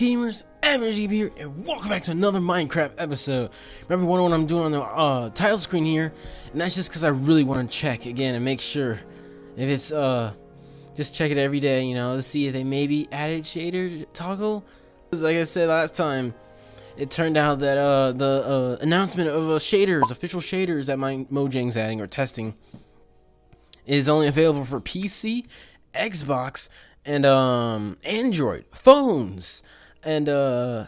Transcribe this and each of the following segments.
Gamers? Evan here, and welcome back to another Minecraft episode. Remember wondering what I'm doing on the uh, title screen here, and that's just because I really want to check again and make sure if it's uh, just check it every day, you know, to see if they maybe added shader toggle. Like I said last time, it turned out that uh, the uh, announcement of uh, shaders, official shaders that my Mojang's adding or testing, is only available for PC, Xbox, and um Android phones and uh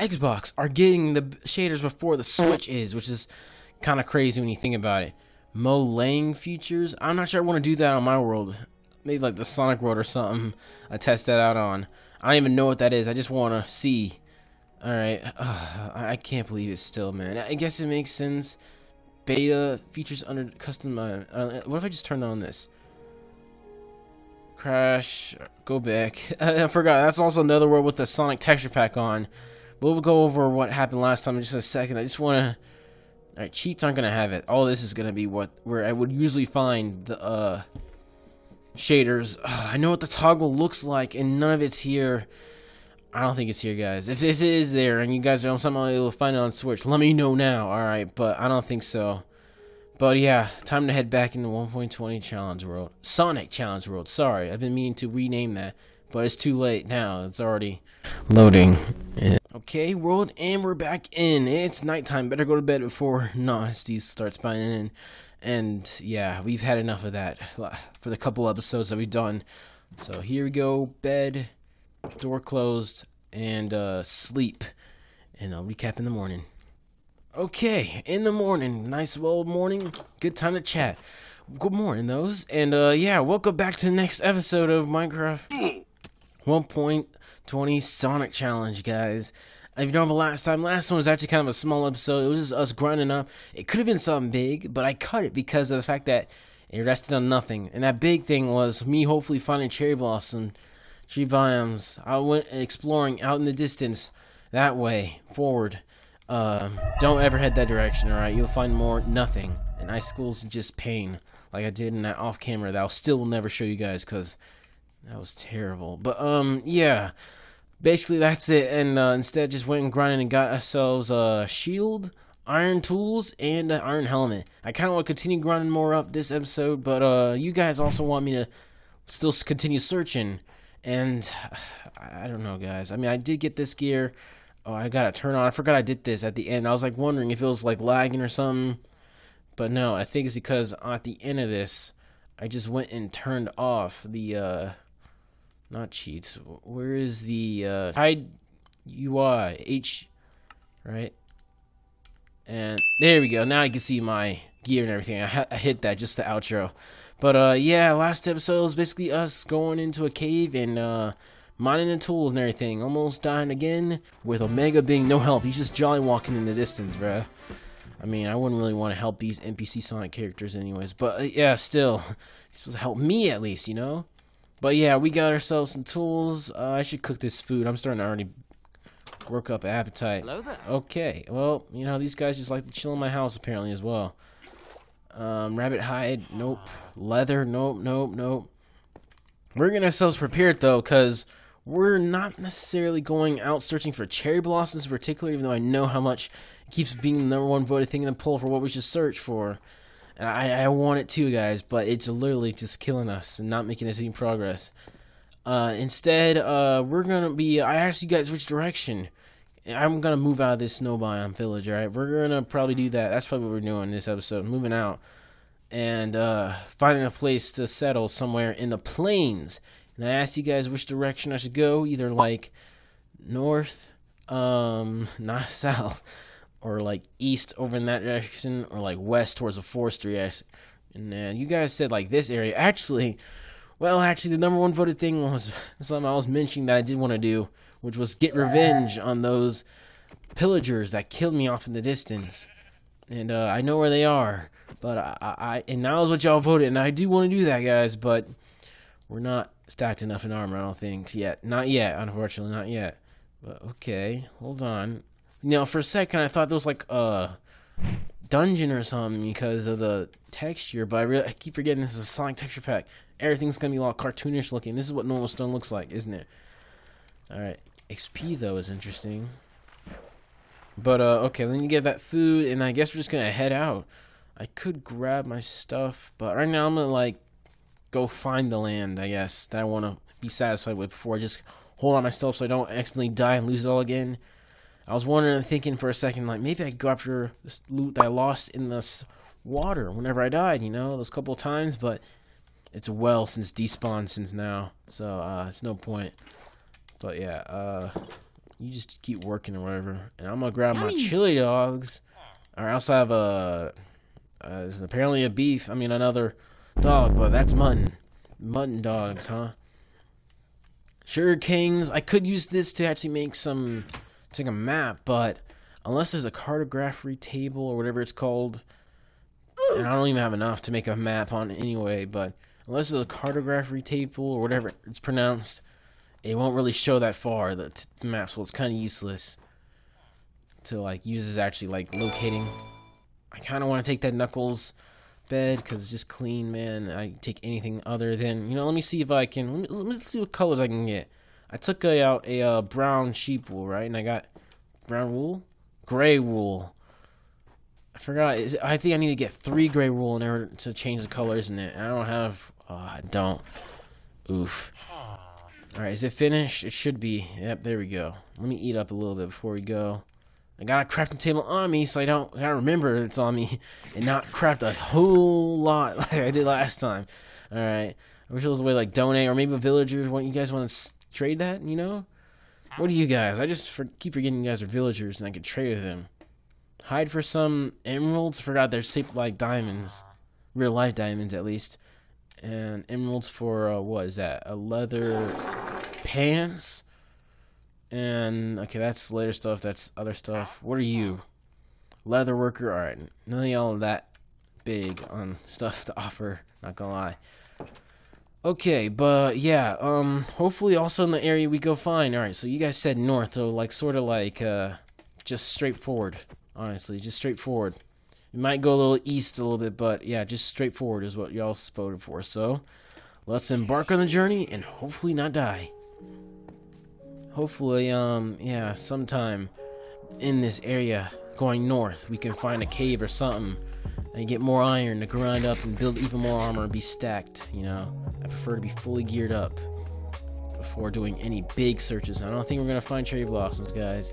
Xbox are getting the shaders before the Switch is, which is kind of crazy when you think about it. Molang features. I'm not sure I want to do that on my world. Maybe like the Sonic World or something. I test that out on. I don't even know what that is. I just want to see. All right. I can't believe it still, man. I guess it makes sense. Beta features under custom. Uh, uh what if I just turn on this? Crash. Go back. I forgot. That's also another world with the Sonic texture pack on. We'll go over what happened last time in just a second. I just want to... Alright, cheats aren't going to have it. All this is going to be what where I would usually find the uh, shaders. Uh, I know what the toggle looks like, and none of it's here. I don't think it's here, guys. If, if it is there, and you guys are somehow able to find it on Switch, let me know now, alright? But I don't think so. But yeah, time to head back into 1.20 Challenge World. Sonic Challenge World. Sorry, I've been meaning to rename that, but it's too late now. It's already loading. Yeah. Okay, world, and we're back in. It's nighttime. Better go to bed before Nasty starts buying in. And yeah, we've had enough of that for the couple episodes that we've done. So here we go. Bed, door closed, and uh, sleep. And I'll recap in the morning. Okay, in the morning, nice well morning, good time to chat. Good morning, those, and uh, yeah, welcome back to the next episode of Minecraft 1.20 Sonic Challenge, guys. If you don't remember last time, last one was actually kind of a small episode. It was just us grinding up. It could have been something big, but I cut it because of the fact that it rested on nothing. And that big thing was me hopefully finding cherry blossom, tree biomes. I went exploring out in the distance that way forward uh, don't ever head that direction, alright? You'll find more nothing. And high school's just pain. Like I did in that off camera that I'll still never show you guys because that was terrible. But, um, yeah. Basically, that's it. And uh, instead, just went and grinded and got ourselves a shield, iron tools, and an iron helmet. I kind of want to continue grinding more up this episode, but uh, you guys also want me to still continue searching. And I don't know, guys. I mean, I did get this gear. Oh, I gotta turn on. I forgot I did this at the end. I was like wondering if it was like lagging or something. But no, I think it's because at the end of this, I just went and turned off the, uh, not cheats. Where is the, uh, hide UI, H, right? And there we go. Now I can see my gear and everything. I, I hit that just the outro. But, uh, yeah, last episode was basically us going into a cave and, uh, mining the tools and everything. Almost dying again, with Omega being no help. He's just jolly walking in the distance, bruh. I mean, I wouldn't really want to help these NPC Sonic characters anyways. But, uh, yeah, still. He's supposed to help me, at least, you know? But, yeah, we got ourselves some tools. Uh, I should cook this food. I'm starting to already work up appetite. Hello there. Okay, well, you know, these guys just like to chill in my house, apparently, as well. Um, rabbit hide, nope. Leather, nope, nope, nope. We're getting ourselves prepared, though, because we're not necessarily going out searching for cherry blossoms in particular, even though I know how much it keeps being the number one voted thing in the poll for what we should search for. And I, I want it too, guys, but it's literally just killing us and not making us any progress. Uh, instead, uh, we're gonna be. I asked you guys which direction. I'm gonna move out of this snow biome village. All right, we're gonna probably do that. That's probably what we're doing in this episode. Moving out and uh, finding a place to settle somewhere in the plains and I asked you guys which direction I should go, either like north, um, not south, or like east over in that direction, or like west towards the forest direction. And then you guys said like this area. Actually, well, actually, the number one voted thing was something I was mentioning that I did want to do, which was get revenge on those pillagers that killed me off in the distance. And uh, I know where they are, but I, I and that was what y'all voted, and I do want to do that, guys. But we're not stacked enough in armor, I don't think, yet. Not yet, unfortunately, not yet. But, okay, hold on. Now, for a second, I thought there was, like, a dungeon or something because of the texture, but I, really, I keep forgetting this is a Sonic texture pack. Everything's gonna be a all cartoonish looking. This is what normal stone looks like, isn't it? Alright. XP though is interesting. But uh, okay, then you get that food, and I guess we're just gonna head out. I could grab my stuff, but right now I'm gonna like go find the land. I guess that I want to be satisfied with before I just hold on my stuff so I don't accidentally die and lose it all again. I was wondering, thinking for a second, like maybe I could go after this loot that I lost in this water whenever I died. You know, those couple of times, but it's well since despawn since now, so uh, it's no point. But yeah, uh, you just keep working or whatever, and I'm gonna grab my chili dogs. or I also have a uh, apparently a beef. I mean another dog, but that's mutton. Mutton dogs, huh? Sugar canes. I could use this to actually make some, take a map, but unless there's a cartography table or whatever it's called, and I don't even have enough to make a map on anyway. But unless there's a cartography table or whatever it's pronounced, it won't really show that far the map, so it's kind of useless to like use as actually like locating I kind of want to take that Knuckles bed because it's just clean, man. I take anything other than, you know, let me see if I can, let me, let me see what colors I can get. I took a, out a uh, brown sheep wool, right? And I got brown wool, gray wool. I forgot. Is I think I need to get three gray wool in order to change the colors in it. I don't have, oh, I don't. Oof. Alright, is it finished? It should be. Yep, there we go. Let me eat up a little bit before we go. I got a crafting table on me, so I don't I gotta remember it's on me and not craft a whole lot like I did last time. All right, I wish there was a way like donate or maybe villagers. want you guys want to trade that? You know, what do you guys? I just for, keep forgetting you guys are villagers and I could trade with them. Hide for some emeralds. Forgot they're shaped like diamonds, real life diamonds at least. And emeralds for uh, what is that? A leather pants and okay, that's later stuff. That's other stuff. What are you? Leather worker. All right, none of y'all that big on stuff to offer. Not gonna lie. Okay, but yeah, um, hopefully also in the area we go fine. All right, so you guys said north, so like sort of like uh, just straightforward. Honestly, just straightforward. You might go a little east a little bit, but yeah, just straightforward is what y'all voted for. So let's embark on the journey and hopefully not die hopefully, um, yeah, sometime in this area going north, we can find a cave or something and get more iron to grind up and build even more armor and be stacked. You know, I prefer to be fully geared up before doing any big searches. I don't think we're gonna find cherry blossoms, guys.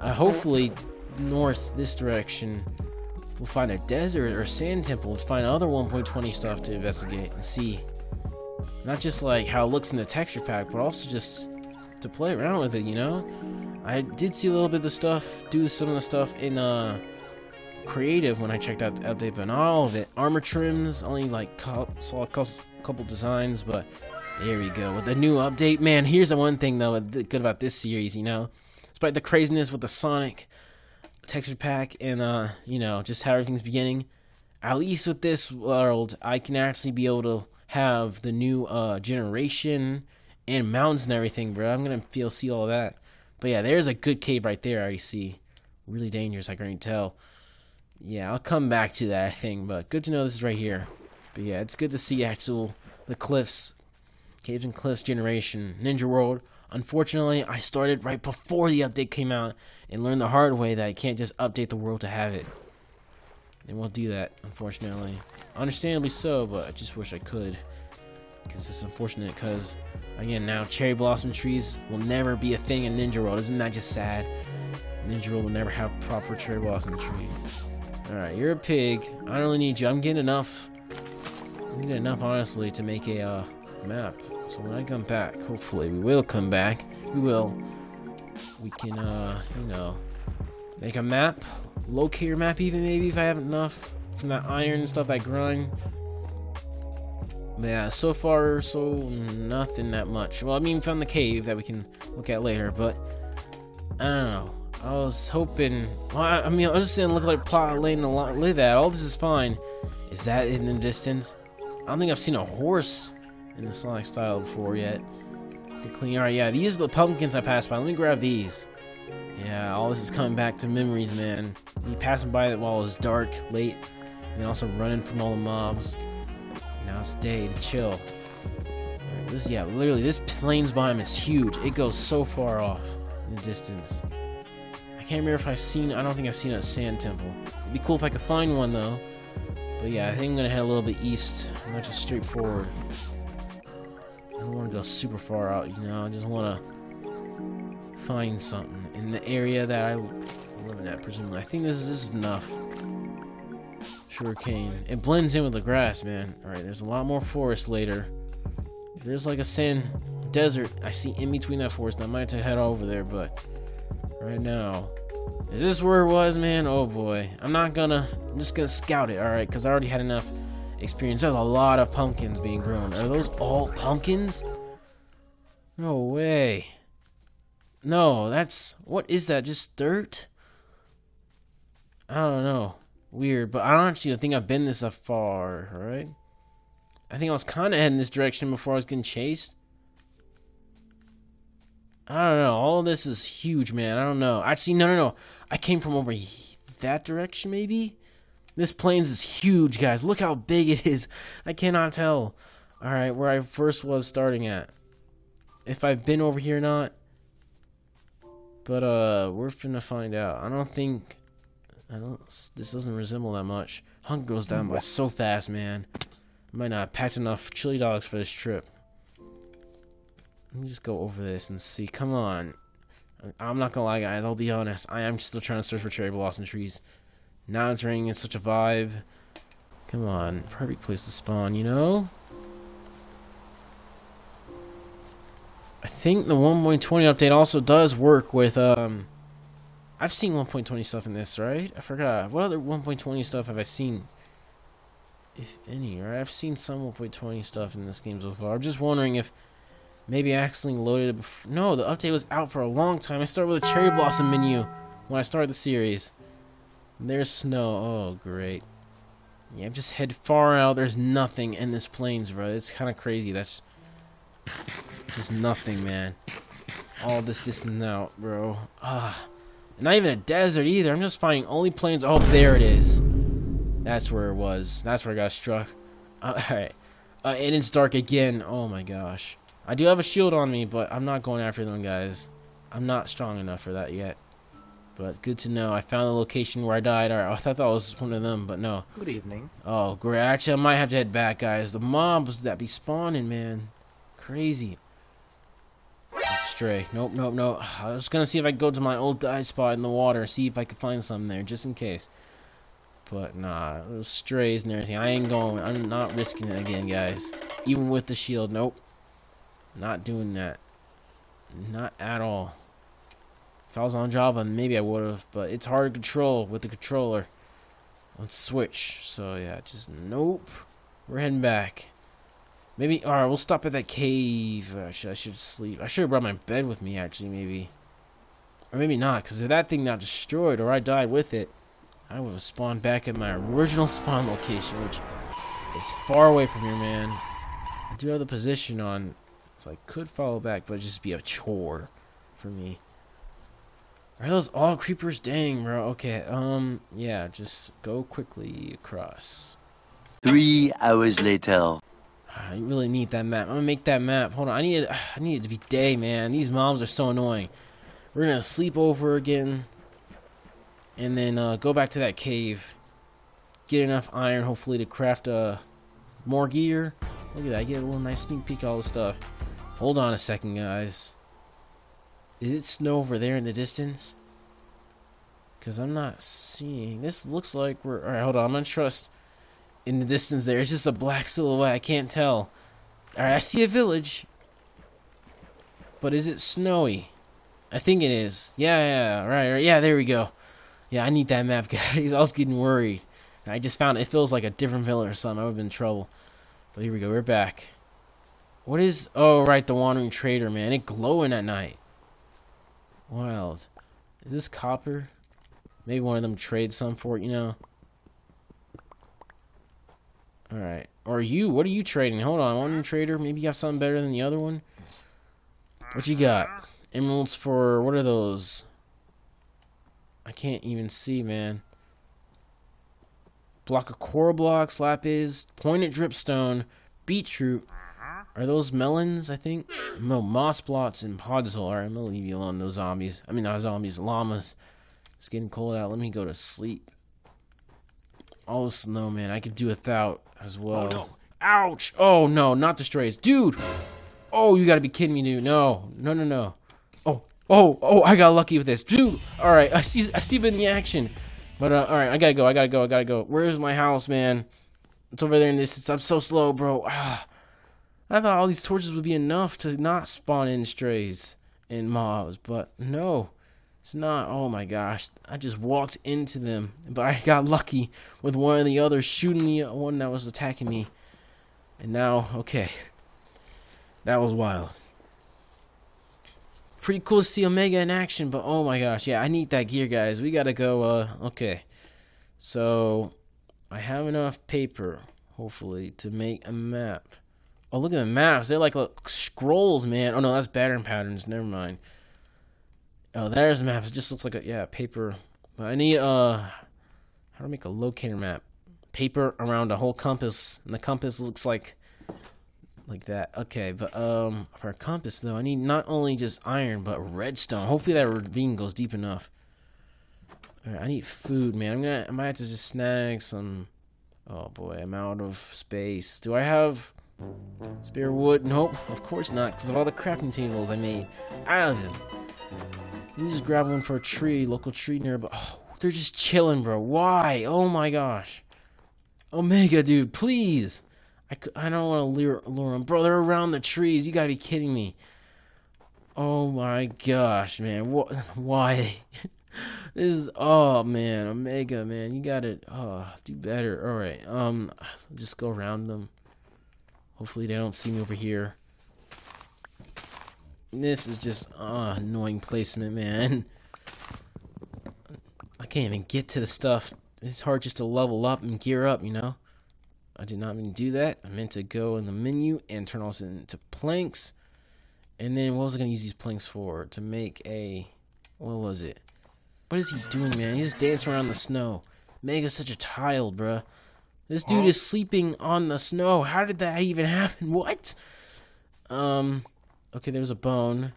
Uh, hopefully, north this direction, we'll find a desert or sand temple. Let's find other 1.20 stuff to investigate and see. Not just like how it looks in the texture pack, but also just to play around with it, you know? I did see a little bit of the stuff, do some of the stuff in uh, creative when I checked out the update, but not all of it. Armor trims, only like saw a couple designs, but there we go. With the new update, man, here's the one thing though good about this series, you know? Despite the craziness with the Sonic texture pack and, uh, you know, just how everything's beginning, at least with this world, I can actually be able to have the new uh, generation and mountains and everything, bro. I'm gonna feel see all that. But yeah, there's a good cave right there. I already see. Really dangerous. I can already tell. Yeah, I'll come back to that thing. But good to know this is right here. But yeah, it's good to see actual the cliffs, caves and cliffs generation, Ninja World. Unfortunately, I started right before the update came out and learned the hard way that I can't just update the world to have it. And we'll do that, unfortunately. Understandably so, but I just wish I could. Because it's unfortunate because Again, now cherry blossom trees will never be a thing in Ninja World. Isn't that just sad? Ninja World will never have proper cherry blossom trees. Alright, you're a pig. I don't really need you. I'm getting enough. I'm getting enough, honestly, to make a uh, map. So when I come back, hopefully we will come back. We will. We can, uh, you know, make a map. Locator map even, maybe, if I have enough from that iron and stuff, that grind. But yeah, so far, so nothing that much. Well, I mean, found the cave that we can look at later, but I don't know. I was hoping. Well, I, mean, I just didn't look like plot lane to live at. All this is fine. Is that in the distance? I don't think I've seen a horse in the Sonic style before yet. Clean. Alright, yeah, these are the pumpkins I passed by. Let me grab these. Yeah, all this is coming back to memories, man. Me passing by it while it was dark, late, and also running from all the mobs. Now it's day to chill. Alright, This, yeah, literally, this plains biome is huge. It goes so far off in the distance. I can't remember if I've seen, I don't think I've seen a sand temple. It'd be cool if I could find one, though. But yeah, I think I'm gonna head a little bit east, not just straight forward. I don't want to go super far out, you know. I just want to find something in the area that I live in at, presumably. I think this is, this is enough. Sugarcane. It blends in with the grass, man. Alright, there's a lot more forest later. If there's like a sand desert I see in between that forest, I might have to head over there, but right now. Is this where it was, man? Oh boy. I'm not gonna, I'm just gonna scout it, alright? Because I already had enough experience. There's a lot of pumpkins being grown. Are those all pumpkins? No way. No, that's, what is that? Just dirt? I don't know. Weird, but I don't actually think I've been this far, right? I think I was kind of heading this direction before I was getting chased. I don't know. All this is huge, man. I don't know. Actually, no, no, no. I came from over that direction, maybe? This plains is huge, guys. Look how big it is. I cannot tell. Alright, where I first was starting at. If I've been over here or not. But, uh, we're finna find out. I don't think... I don't... This doesn't resemble that much. Hunger goes down by so fast, man. I might not have packed enough chili dogs for this trip. Let me just go over this and see. Come on. I'm not gonna lie, guys. I'll be honest. I am still trying to search for cherry blossom trees. Now it's raining. It's such a vibe. Come on. Perfect place to spawn, you know? I think the 1.20 update also does work with, um... I've seen 1.20 stuff in this, right? I forgot. What other 1.20 stuff have I seen? If any, right? I've seen some 1.20 stuff in this game so far. I'm just wondering if maybe accidentally loaded it before. No, the update was out for a long time. I started with a cherry blossom menu when I started the series. There's snow. Oh, great. Yeah, I'm just head far out. There's nothing in this plains, bro. It's kind of crazy. That's just nothing, man. All this distance out, bro. Ah. Not even a desert either. I'm just finding only plains. Oh, there it is. That's where it was. That's where I got struck. Uh, Alright. Uh, and it's dark again. Oh my gosh. I do have a shield on me, but I'm not going after them, guys. I'm not strong enough for that yet. But good to know. I found the location where I died. Right, I thought that was one of them, but no. Good evening. Oh, great. Actually, I might have to head back, guys. The mobs that be spawning, man. Crazy. Stray. Nope, nope, nope. I was gonna see if I could go to my old dive spot in the water, see if I could find something there, just in case. But nah, those strays and everything. I ain't going. I'm not risking it again, guys. Even with the shield. Nope. Not doing that. Not at all. If I was on Java, maybe I would have, but it's hard to control with the controller on Switch. So yeah, just nope. We're heading back. Maybe, alright, we'll stop at that cave. Uh, should, I should sleep. I should have brought my bed with me, actually, maybe. Or maybe not, because if that thing got destroyed or I died with it, I would have spawned back at my original spawn location, which is far away from here, man. I do have the position on, so I could follow back, but it'd just be a chore for me. Are those all creepers? Dang, bro. Okay, um, yeah, just go quickly across. Three hours later. I really need that map. I'm gonna make that map. Hold on. I need it. I need it to be day, man. These mobs are so annoying. We're gonna sleep over again, and then uh, go back to that cave. Get enough iron, hopefully, to craft uh, more gear. Look at that. I get a little nice sneak peek all this stuff. Hold on a second, guys. Is it snow over there in the distance? Because I'm not seeing. This looks like we're. Alright, hold on. I'm gonna trust in the distance there. It's just a black silhouette. I can't tell. Alright, I see a village. But is it snowy? I think it is. Yeah, yeah, right, right. Yeah, there we go. Yeah, I need that map, guys. I was getting worried. I just found it, it feels like a different village or something. I would have been in trouble. But here we go. We're back. What is... Oh, right, the Wandering Trader, man. It glowing at night. Wild. Is this copper? Maybe one of them trade some for it, you know? Alright. Or you, what are you trading? Hold on, one trader, maybe you got something better than the other one? What you got? Emeralds for, what are those? I can't even see, man. Block of coral blocks, lapis, pointed dripstone, beetroot, Are those melons, I think? No, moss blocks and podzol. Alright, I'm gonna leave you alone, those zombies. I mean, not zombies, llamas. It's getting cold out. Let me go to sleep. All the snow, man. I could do without as well. Oh, no. Ouch! Oh, no, not the strays. Dude! Oh, you gotta be kidding me, dude. No. No, no, no. Oh, oh, oh, I got lucky with this. Dude! Alright, I see I see in the action. But, uh, alright, I gotta go, I gotta go, I gotta go. Where's my house, man? It's over there in this. It's, I'm so slow, bro. Ah. I thought all these torches would be enough to not spawn in strays and mobs, but no, it's not. Oh my gosh, I just walked into them, but I got lucky with one of the others shooting the one that was attacking me. And now, okay, that was wild. Pretty cool to see Omega in action, but oh my gosh, yeah, I need that gear, guys. We gotta go. Uh, okay, so I have enough paper, hopefully, to make a map. Oh, look at the maps. They're like look, scrolls, man. Oh, no, that's pattern patterns. Never mind. Oh, there's maps. It just looks like a, yeah, paper. But I need, uh, how to make a locator map. Paper around a whole compass. And the compass looks like, like that. Okay, but, um, for a compass, though, I need not only just iron, but redstone. Hopefully that ravine goes deep enough. I need food, man. I'm gonna, I might have to just snag some, oh boy, I'm out of space. Do I have... Spare wood? Nope, of course not, because of all the crafting tables I made out of them. You can just grab for a tree, local tree nearby. Oh, they're just chilling, bro. Why? Oh my gosh. Omega, dude, please. I, I don't want to lure, lure them. Bro, they're around the trees. You gotta be kidding me. Oh my gosh, man. What? Why? this is, oh man, Omega, man. You gotta, oh, do better. Alright, um, just go around them. Hopefully they don't see me over here. This is just uh, annoying placement, man. I can't even get to the stuff. It's hard just to level up and gear up, you know? I did not mean to do that. I meant to go in the menu and turn all this into planks. And then what was I going to use these planks for? To make a... What was it? What is he doing, man? He's just dancing around the snow. Mega's such a child, bruh. This dude is sleeping on the snow. How did that even happen? What? Um, okay, there's a bone.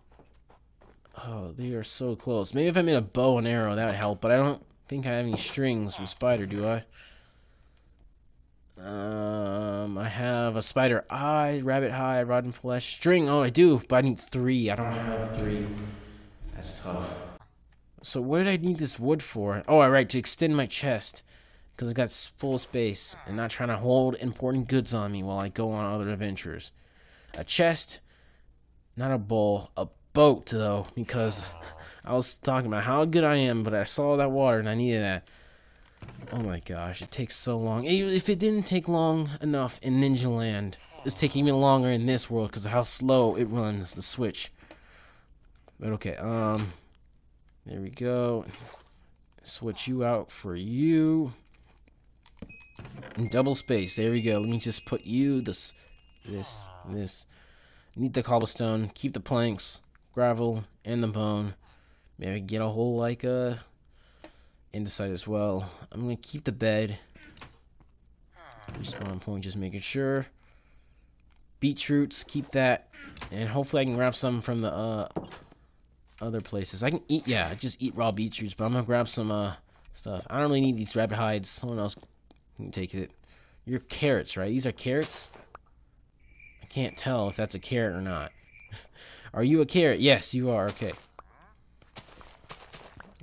Oh, they are so close. Maybe if I made a bow and arrow, that would help. But I don't think I have any strings from spider, do I? Um, I have a spider eye, rabbit hide, rotten flesh, string. Oh, I do, but I need three. I don't have three. That's tough. So what did I need this wood for? Oh, right, to extend my chest because I got full space and not trying to hold important goods on me while I go on other adventures. A chest, not a bowl, a boat though, because I was talking about how good I am, but I saw that water and I needed that. Oh my gosh, it takes so long. If it didn't take long enough in Ninja Land, it's taking even longer in this world because of how slow it runs the Switch. But okay, um, there we go. Switch you out for you. And double space. There we go. Let me just put you this, this, this. Need the cobblestone. Keep the planks, gravel, and the bone. Maybe get a whole like uh andesite as well. I'm gonna keep the bed. Respawn point, just making sure. Beetroots, keep that, and hopefully I can grab some from the uh other places. I can eat, yeah, just eat raw beetroots, but I'm gonna grab some uh stuff. I don't really need these rabbit hides. Someone else can take it. Your carrots, right? These are carrots. Can't tell if that's a carrot or not. are you a carrot? Yes, you are. Okay.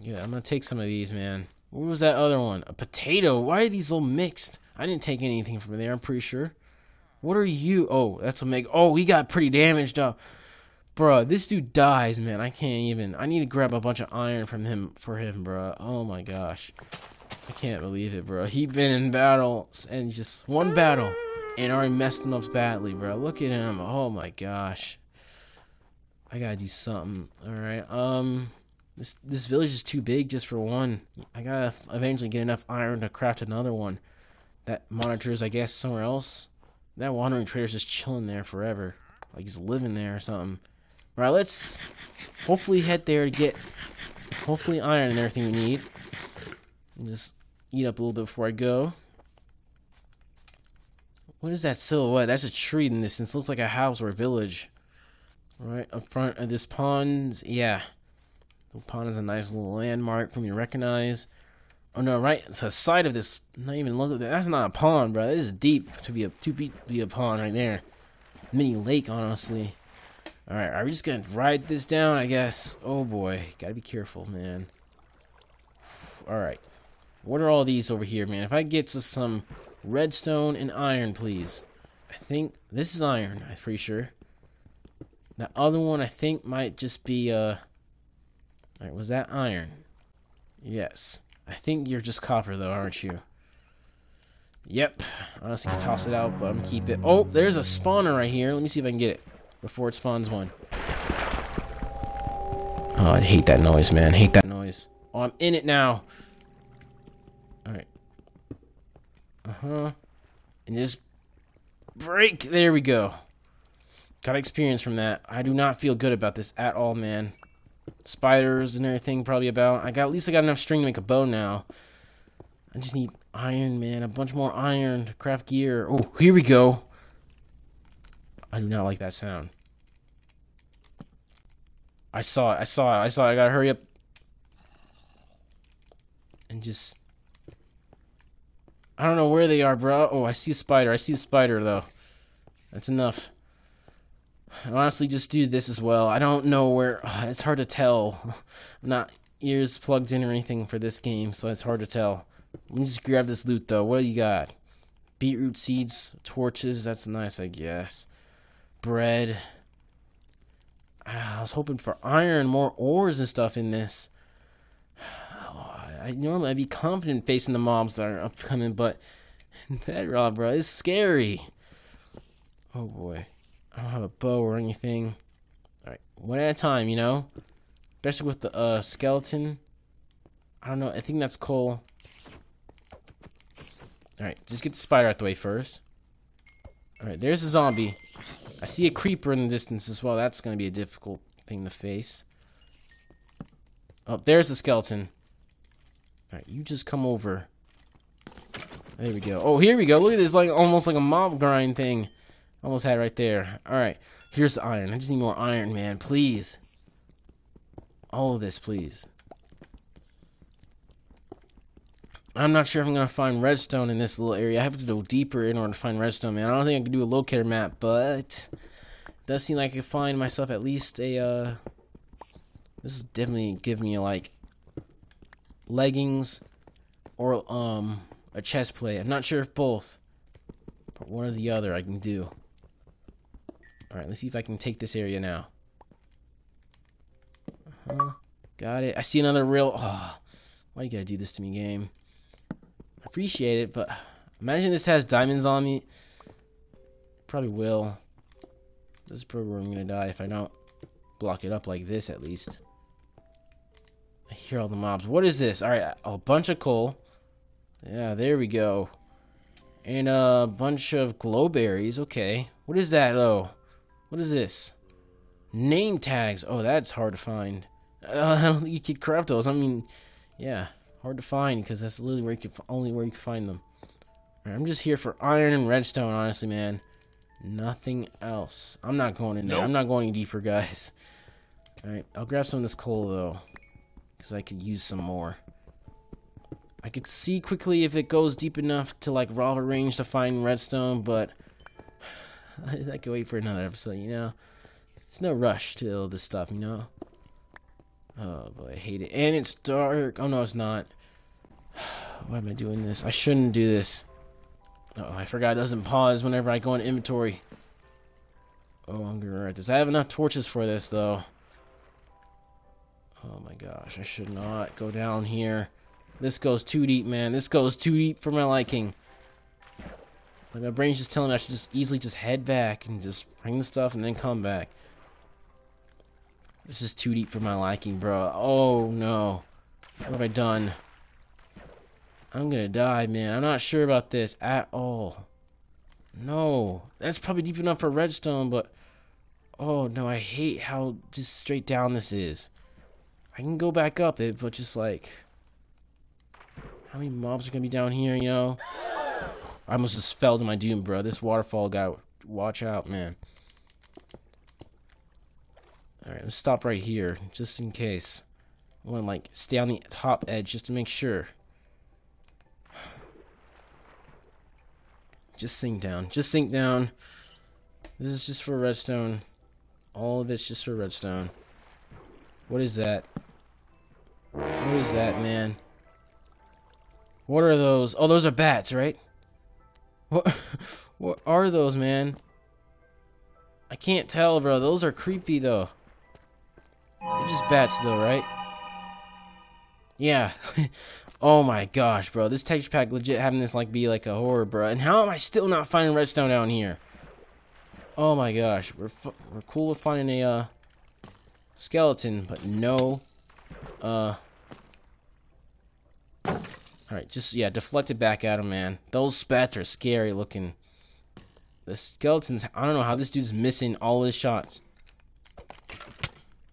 Yeah, I'm gonna take some of these, man. What was that other one? A potato. Why are these all mixed? I didn't take anything from there. I'm pretty sure. What are you? Oh, that's a meg. Oh, he got pretty damaged up. Bruh, this dude dies, man. I can't even. I need to grab a bunch of iron from him for him, bruh. Oh my gosh. I can't believe it, bro. He been in battles and just one battle and already messed him up badly, bro. Look at him. Oh my gosh. I gotta do something. All right. Um, this this village is too big just for one. I gotta eventually get enough iron to craft another one. That monitors, I guess, somewhere else. That wandering trader's just chilling there forever, like he's living there or something. All right, let's hopefully head there to get hopefully iron and everything we need. And just eat up a little bit before I go. What is that silhouette? That's a tree in this. This looks like a house or a village. Right up front of this pond. Yeah. The pond is a nice little landmark for me to recognize. Oh no, right to the side of this. Not even look at that. That's not a pond, bro. This is deep to be a to be, be a pond right there. Mini lake, honestly. All right, are we just gonna ride this down? I guess. Oh boy, gotta be careful, man. All right, what are all these over here, man? If I get to some redstone and iron, please. I think this is iron. I'm pretty sure. That other one, I think, might just be uh. All right, was that iron? Yes. I think you're just copper, though, aren't you? Yep. Honestly, can toss it out, but I'm gonna keep it. Oh, there's a spawner right here. Let me see if I can get it before it spawns one. Oh, I hate that noise, man. I hate that noise. Oh, I'm in it now. Alright. Uh-huh. And just break. There we go. Got experience from that. I do not feel good about this at all, man spiders and everything probably about. I got at least I got enough string to make a bow now. I just need iron, man. A bunch more iron to craft gear. Oh, here we go. I do not like that sound. I saw it. I saw it. I saw it. I gotta hurry up. And just... I don't know where they are, bro. Oh, I see a spider. I see a spider, though. That's enough honestly just do this as well. I don't know where it's hard to tell. I'm not ears plugged in or anything for this game, so it's hard to tell. Let me just grab this loot though. What do you got? Beetroot seeds, torches, that's nice I guess. Bread. I was hoping for iron, more ores and stuff in this. I normally I'd be confident facing the mobs that are upcoming, but that raw bro is scary. Oh boy. I don't have a bow or anything. Alright, one at a time, you know? Especially with the uh, skeleton. I don't know, I think that's coal. Alright, just get the spider out the way first. Alright, there's a zombie. I see a creeper in the distance as well. That's going to be a difficult thing to face. Oh, there's the skeleton. Alright, you just come over. There we go. Oh, here we go. Look at this, like almost like a mob grind thing. Almost had right there. Alright. Here's the iron. I just need more iron, man. Please. All of this, please. I'm not sure if I'm going to find redstone in this little area. I have to go deeper in order to find redstone, man. I don't think I can do a locator map, but... Does seem like I can find myself at least a, uh... This is definitely giving me, like... Leggings or, um... A chest plate. I'm not sure if both. But one or the other I can do. Alright, let's see if I can take this area now. Uh -huh. Got it. I see another real... Oh, why you gotta do this to me, game? I appreciate it, but... Imagine this has diamonds on me. Probably will. This is probably where I'm gonna die if I don't block it up like this, at least. I hear all the mobs. What is this? Alright, a bunch of coal. Yeah, there we go. And a bunch of glowberries. Okay. What is that, though? What is this? Name tags. Oh, that's hard to find. Uh, I don't think you could craft those. I mean, yeah, hard to find because that's literally where you can only where you can find them. Right, I'm just here for iron and redstone, honestly, man. Nothing else. I'm not going in there. Nope. I'm not going deeper, guys. All right, I'll grab some of this coal though, because I could use some more. I could see quickly if it goes deep enough to like Robert range to find redstone, but I can wait for another episode, you know? It's no rush to all this stuff, you know? Oh boy, I hate it. And it's dark. Oh no, it's not. Why am I doing this? I shouldn't do this. oh, I forgot it doesn't pause whenever I go in inventory. Oh, I'm gonna write this. I have enough torches for this, though. Oh my gosh, I should not go down here. This goes too deep, man. This goes too deep for my liking. Like my brain's just telling me I should just easily just head back and just bring the stuff and then come back. This is too deep for my liking, bro. Oh no. What have I done? I'm gonna die, man. I'm not sure about this at all. No. That's probably deep enough for redstone, but... Oh, no, I hate how just straight down this is. I can go back up it, but just like... How many mobs are gonna be down here, you know? I almost just fell to my doom, bro. This waterfall guy, watch out, man. Alright, let's stop right here, just in case. I want to, like, stay on the top edge just to make sure. Just sink down. Just sink down. This is just for redstone. All of it's just for redstone. What is that? What is that, man? What are those? Oh, those are bats, right? What what are those, man? I can't tell, bro. Those are creepy, though. They're just bats, though, right? Yeah. oh my gosh, bro. This texture pack legit having this like be like a horror, bro. And how am I still not finding redstone down here? Oh my gosh. We're we're cool with finding a uh, skeleton, but no. Uh. Alright, just, yeah, deflect it back at him, man. Those spats are scary looking. The skeletons, I don't know how this dude's missing all his shots.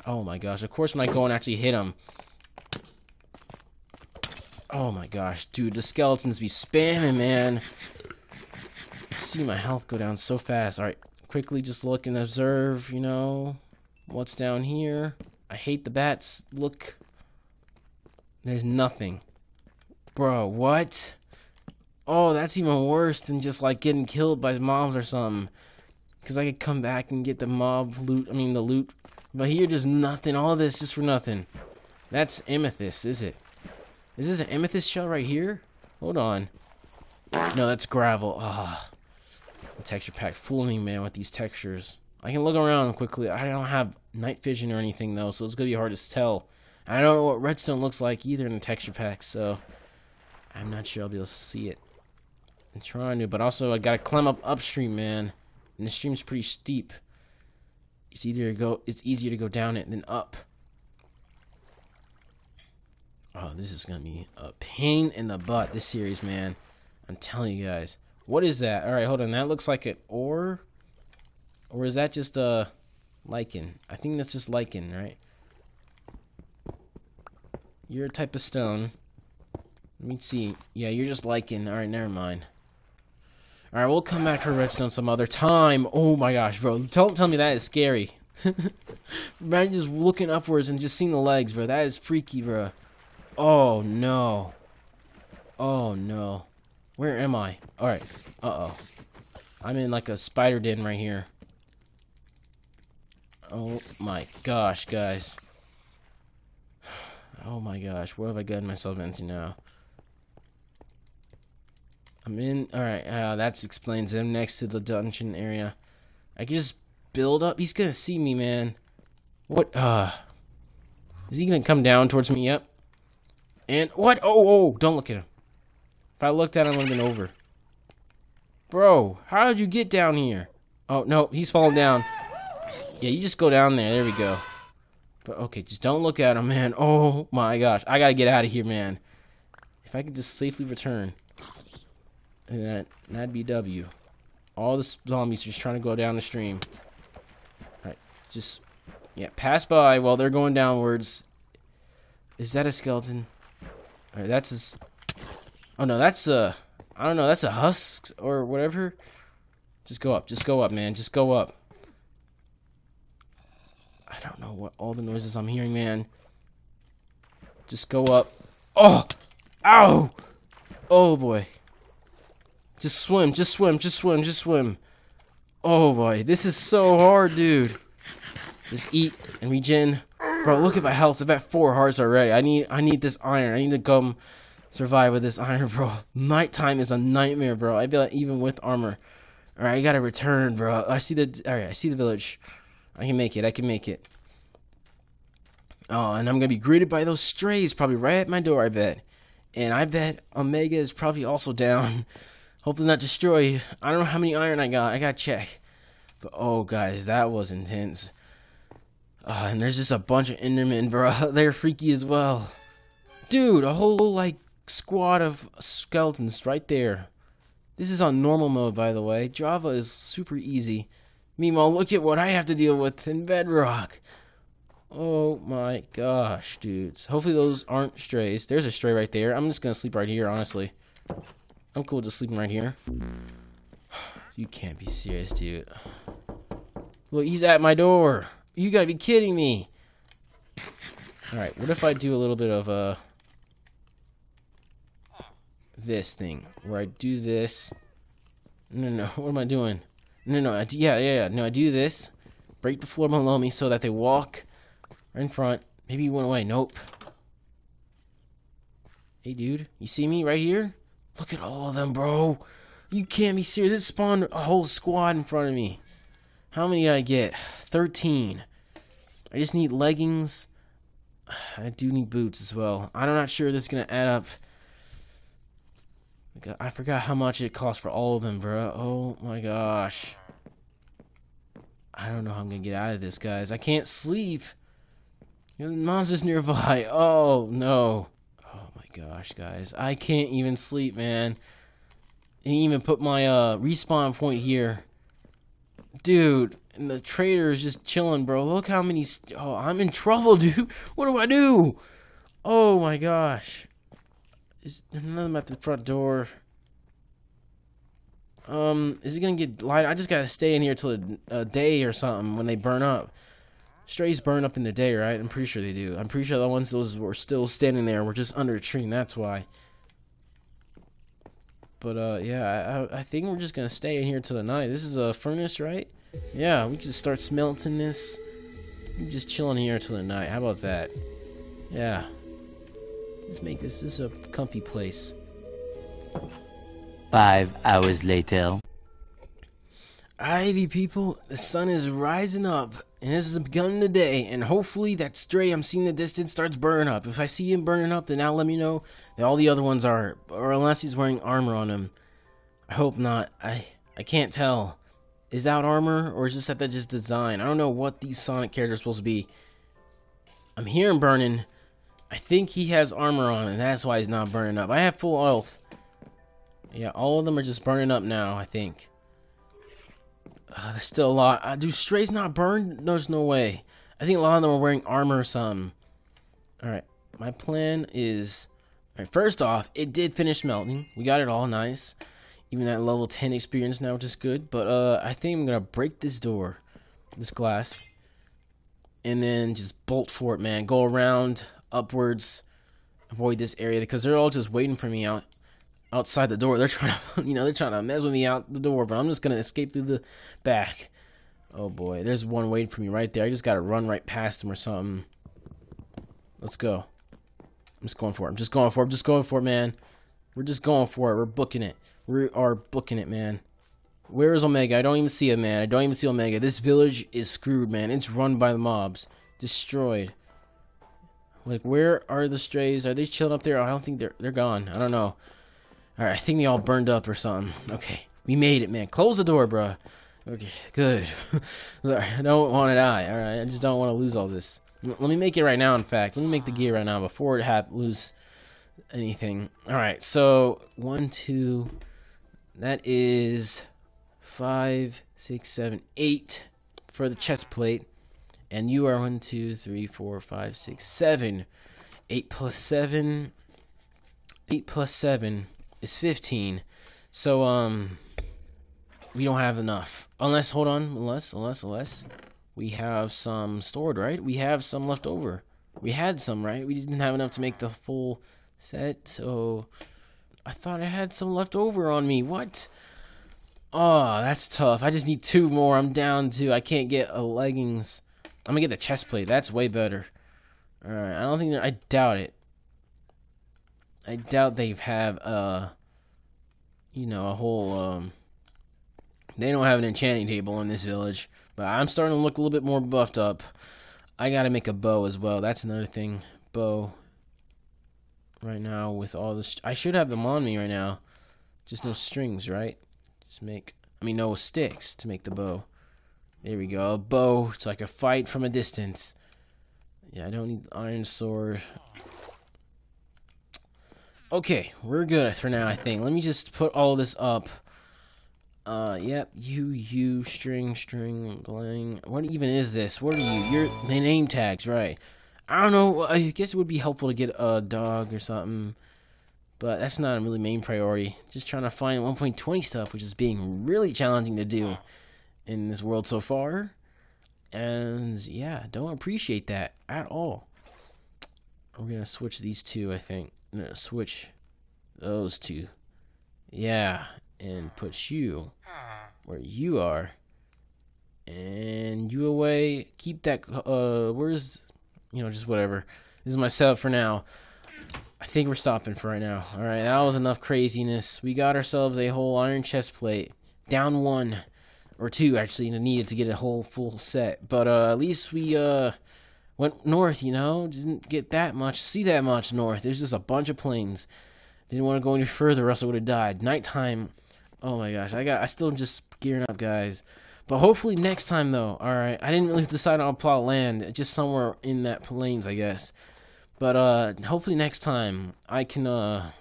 Oh my gosh, of course when I go and actually hit him. Oh my gosh, dude, the skeletons be spamming, man. see my health go down so fast. Alright, quickly just look and observe, you know, what's down here. I hate the bats. Look. There's nothing. Bro, what? Oh, that's even worse than just like getting killed by mobs or something. Because I could come back and get the mob loot, I mean the loot. But here, just nothing. All this just for nothing. That's amethyst, is it? Is this an amethyst shell right here? Hold on. No, that's gravel. Ah, the texture pack fooling me, man, with these textures. I can look around quickly. I don't have night vision or anything though, so it's gonna be hard to tell. I don't know what redstone looks like either in the texture pack, so I'm not sure I'll be able to see it. I'm trying to, but also I gotta climb up upstream, man. And the stream's pretty steep. It's either go it's easier to go down it than up. Oh, this is gonna be a pain in the butt, this series, man. I'm telling you guys. What is that? Alright, hold on. That looks like an ore? Or is that just a lichen? I think that's just lichen, right? You're a type of stone. Let me see. Yeah, you're just lichen. Alright, never mind. Alright, we'll come back for redstone some other time. Oh my gosh, bro. Don't tell me that is scary. Imagine just looking upwards and just seeing the legs, bro. That is freaky, bro. Oh, no. Oh, no. Where am I? Alright. Uh-oh. I'm in like a spider den right here. Oh my gosh, guys. Oh my gosh, what have I gotten myself into now? I'm in. Alright, uh, that explains him next to the dungeon area. I can just build up. He's gonna see me, man. What? Uh. Is he gonna come down towards me? Yep. And what? Oh, oh, don't look at him. If I looked at him, I would have been over. Bro, how did you get down here? Oh, no, he's falling down. Yeah, you just go down there. There we go. But, okay, just don't look at him, man. Oh, my gosh. I gotta get out of here, man. If I could just safely return. That, that'd be W. All the zombies are just trying to go down the stream. Alright, just, yeah, pass by while they're going downwards. Is that a skeleton? Alright, that's his... Oh, no, that's a... I don't know, that's a husk or whatever. Just go up, just go up, man. Just go up. I don't know what all the noises I'm hearing, man. Just go up. Oh! Ow! Oh, boy. Just swim, just swim, just swim, just swim. Oh boy, this is so hard, dude. Just eat and regen. Bro, look at my health. I'm at four hearts already. I need I need this iron. I need to come survive with this iron, bro. Nighttime is a nightmare, bro. I feel like even with armor. Alright, I gotta return, bro. I see the alright, I see the village. I can make it, I can make it. Oh, and I'm gonna be greeted by those strays probably right at my door, I bet. And I bet Omega is probably also down. Hopefully not destroyed. I don't know how many iron I got. I gotta check. But oh, guys, that was intense. Uh, and there's just a bunch of Endermen, bro. They're freaky as well. Dude, a whole, like, squad of skeletons right there. This is on normal mode, by the way. Java is super easy. Meanwhile, look at what I have to deal with in Bedrock. Oh my gosh, dudes. Hopefully those aren't strays. There's a stray right there. I'm just gonna sleep right here, honestly. I'm cool just sleeping right here. You can't be serious, dude. Look, he's at my door. You gotta be kidding me. Alright, what if I do a little bit of, uh... This thing. Where I do this. No, no, what am I doing? No, no, I do, yeah, yeah, yeah. No, I do this. Break the floor below me so that they walk right in front. Maybe he went away. Nope. Hey, dude. You see me right here? Look at all of them, bro. You can't be serious. It spawned a whole squad in front of me. How many did I get? 13. I just need leggings. I do need boots as well. I'm not sure this is going to add up. I forgot how much it costs for all of them, bro. Oh my gosh. I don't know how I'm to get out of this, guys. I can't sleep. The monster's nearby. Oh, no. Oh my gosh, guys. I can't even sleep, man. Didn't even put my uh, respawn point here. Dude, and the trader is just chilling, bro. Look how many... Oh, I'm in trouble, dude. What do I do? Oh my gosh. Is of them at the front door? Um, is it gonna get light? I just gotta stay in here till a, a, day or something when they burn up. Strays burn up in the day, right? I'm pretty sure they do. I'm pretty sure the ones those were still standing there were just under a tree, and that's why. But uh, yeah, I, I think we're just gonna stay in here till the night. This is a furnace, right? Yeah, we can start smelting this. We just chilling here till the night. How about that? Yeah. Let's make this this is a comfy place. Five hours later. Alrighty, people, the sun is rising up, and this is beginning the day, and hopefully that stray I'm seeing in the distance starts burning up. If I see him burning up, then now let me know that all the other ones are, or unless he's wearing armor on him. I hope not. I I can't tell. Is that armor, or is just that just design? I don't know what these Sonic characters are supposed to be. I'm hearing burning. I think he has armor on, and that's why he's not burning up. I have full health. Yeah, all of them are just burning up now, I think. Uh, there's still a lot. Uh, do strays not burn? There's no way. I think a lot of them are wearing armor or something. Alright, my plan is... Alright, first off, it did finish smelting. We got it all nice. Even that level 10 experience now, which is good. But uh, I think I'm going to break this door. This glass. And then just bolt for it, man. Go around, upwards. Avoid this area. Because they're all just waiting for me out outside the door. They're trying to, you know, they're trying to mess with me out the door, but I'm just gonna escape through the back. Oh boy, there's one waiting for me right there. I just gotta run right past him or something. Let's go. I'm just going for it. I'm just going for it. I'm just going for it, man. We're just going for it. We're booking it. We are booking it, man. Where is Omega? I don't even see him, man. I don't even see Omega. This village is screwed, man. It's run by the mobs. Destroyed. Like, where are the strays? Are they chilling up there? I don't think they're they're gone. I don't know. Alright, I think they all burned up or something. Okay, we made it, man. Close the door, bro. Okay, good. I don't want to die. Alright, I just don't want to lose all this. Let me make it right now, in fact. Let me make the gear right now before it lose anything. Alright, so one, two, that is five, six, seven, eight for the chest plate. And you are one, two, three, four, five, six, seven. Eight plus seven. Eight plus seven is 15. So, um, we don't have enough. Unless, hold on, unless, unless, unless, we have some stored, right? We have some left over. We had some, right? We didn't have enough to make the full set, so I thought I had some left over on me. What? Oh, that's tough. I just need two more. I'm down to, I can't get a leggings. I'm gonna get the chest plate. That's way better. Alright, I don't think, I doubt it. I doubt they have uh you know a whole um they don't have an enchanting table in this village, but I'm starting to look a little bit more buffed up. I gotta make a bow as well. That's another thing. Bow. Right now with all this, I should have them on me right now. Just no strings, right? Just make. I mean, no sticks to make the bow. There we go. A bow so I can fight from a distance. Yeah, I don't need iron sword. Okay, we're good for now, I think. Let me just put all this up. Uh, yep, you, you, string, string, gling. What even is this? What are you? You're the name tags, right? I don't know. I guess it would be helpful to get a dog or something. But that's not a really main priority. Just trying to find 1.20 stuff, which is being really challenging to do in this world so far. And yeah, don't appreciate that at all. We're gonna switch these two, I think. No, switch those two. Yeah, and put you where you are. And you away. Keep that. Uh, where's, you know, just whatever. This is my setup for now. I think we're stopping for right now. All right, that was enough craziness. We got ourselves a whole iron chest plate. Down one or two actually needed to get a whole full set. But uh, at least we uh went north. You know, didn't get that much, see that much north. There's just a bunch of plains. Didn't want to go any further, or else I would have died. Nighttime. Oh my gosh, I got. I still just gearing up, guys. But hopefully next time though. All right, I didn't really decide on a plot land. Just somewhere in that plains, I guess. But uh, hopefully next time I can uh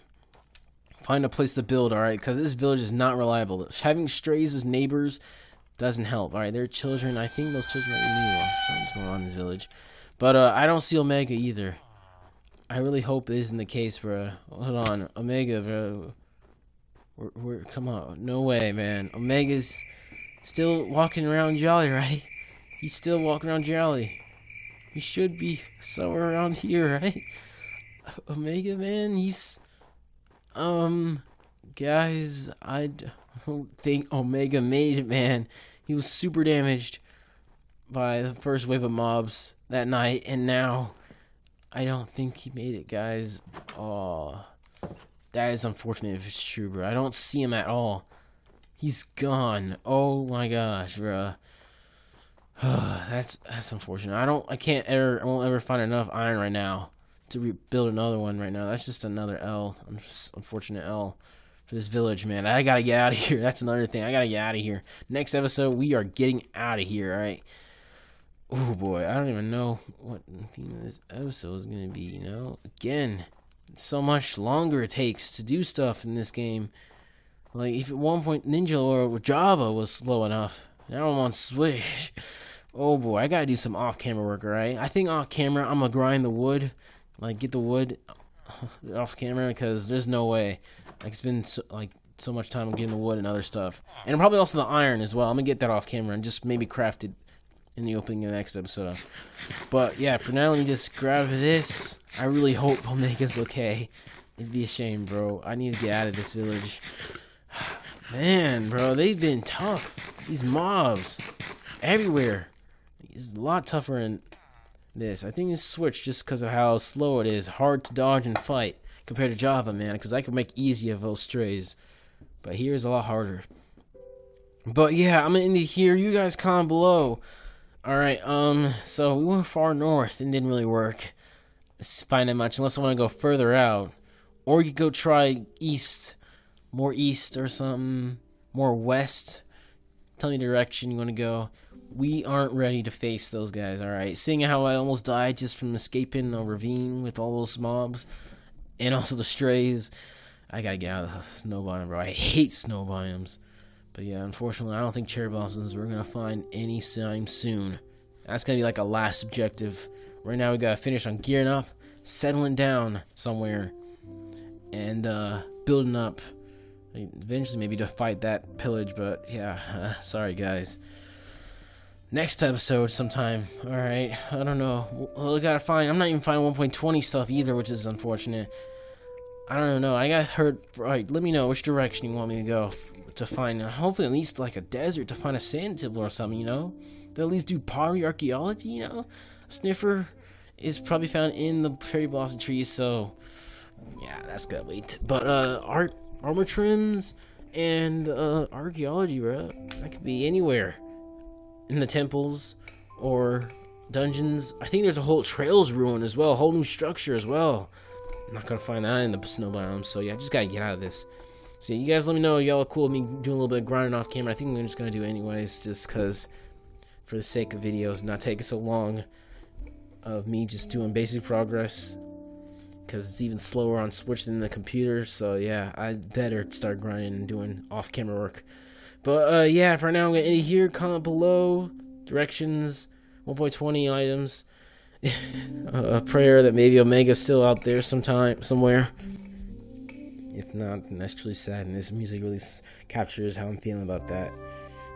find a place to build. All right, because this village is not reliable. Having strays as neighbors doesn't help. All right, they're children. I think those children are new. Something's going on in this village. But uh, I don't see Omega either. I really hope isn't the case, bro. Hold on, Omega, bro. We're, we're, come on, no way, man. Omega's still walking around jolly, right? He's still walking around jolly. He should be somewhere around here, right? Omega, man, he's um, guys, I think Omega made it, man. He was super damaged by the first wave of mobs that night, and now I don't think he made it, guys. Oh, that is unfortunate if it's true, bro. I don't see him at all. He's gone. Oh my gosh, bro. that's that's unfortunate. I don't. I can't ever. I won't ever find enough iron right now to rebuild another one right now. That's just another L. Unfortunate L this village, man. I gotta get out of here. That's another thing. I gotta get out of here. Next episode, we are getting out of here. All right. Oh boy, I don't even know what the theme of this episode is gonna be. You know, again, so much longer it takes to do stuff in this game. Like if at one point Ninja or Java was slow enough, now I'm on Switch. Oh boy, I gotta do some off-camera work, alright? I think off-camera I'm gonna grind the wood like get the wood off camera because there's no way. Like it's been so, like so much time getting the wood and other stuff, and probably also the iron as well. I'm gonna get that off camera and just maybe craft it in the opening of the next episode. But yeah, for now, let me just grab this. I really hope Omega's okay. It'd be a shame, bro. I need to get out of this village. Man, bro, they've been tough. These mobs everywhere. It's a lot tougher in this. I think it's switched just because of how slow it is. Hard to dodge and fight compared to Java, man, because I can make easy of those strays. But here is a lot harder. But yeah, I'm gonna end it here. You guys comment below. Alright, um, so we went far north and didn't really work. Find that much unless I want to go further out. Or you go try east, more east or something, more west. Tell me direction you want to go we aren't ready to face those guys, alright? Seeing how I almost died just from escaping a ravine with all those mobs and also the strays, I gotta get out of the snow biome, bro. I hate snow biomes. But yeah, unfortunately, I don't think cherry blossoms we're gonna find any time soon. That's gonna be like a last objective. Right now, we gotta finish on gearing up, settling down somewhere, and uh, building up. Eventually, maybe to fight that pillage, but yeah, sorry guys next episode sometime. All right, I don't know. we gotta find. I'm not even finding 1.20 stuff either, which is unfortunate. I don't know. I got hurt. Right, let me know which direction you want me to go to find. Hopefully, at least like a desert to find a sand temple or something. You know, they'll at least do pottery archaeology. You know, sniffer is probably found in the cherry blossom trees. So, yeah, that's gotta wait. But uh, art, armor trims, and uh, archaeology, bro. That could be anywhere in the temples or dungeons. I think there's a whole trails ruin as well, a whole new structure as well. I'm not gonna find that in the snow biome, so yeah, I just gotta get out of this. So you guys let me know y'all cool with me doing a little bit of grinding off camera. I think I'm just gonna do it anyways, just cause for the sake of videos, not taking so long of me just doing basic progress. Cause it's even slower on Switch than the computer, so yeah, I better start grinding and doing off-camera work. But uh, yeah, for now I'm gonna end it here. Comment below directions, 1.20 items. a prayer that maybe Omega's still out there sometime, somewhere. If not, that's truly sad. And this music really captures how I'm feeling about that,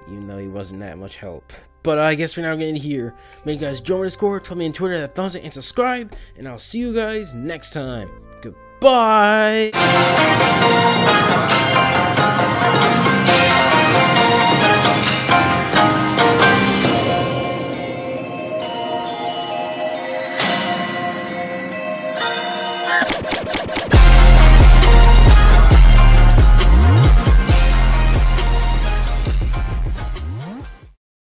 even though he wasn't that much help. But I guess for now, I'm to here. Make you guys join my Discord, follow me on Twitter, that thumbs up, and subscribe. And I'll see you guys next time. Goodbye.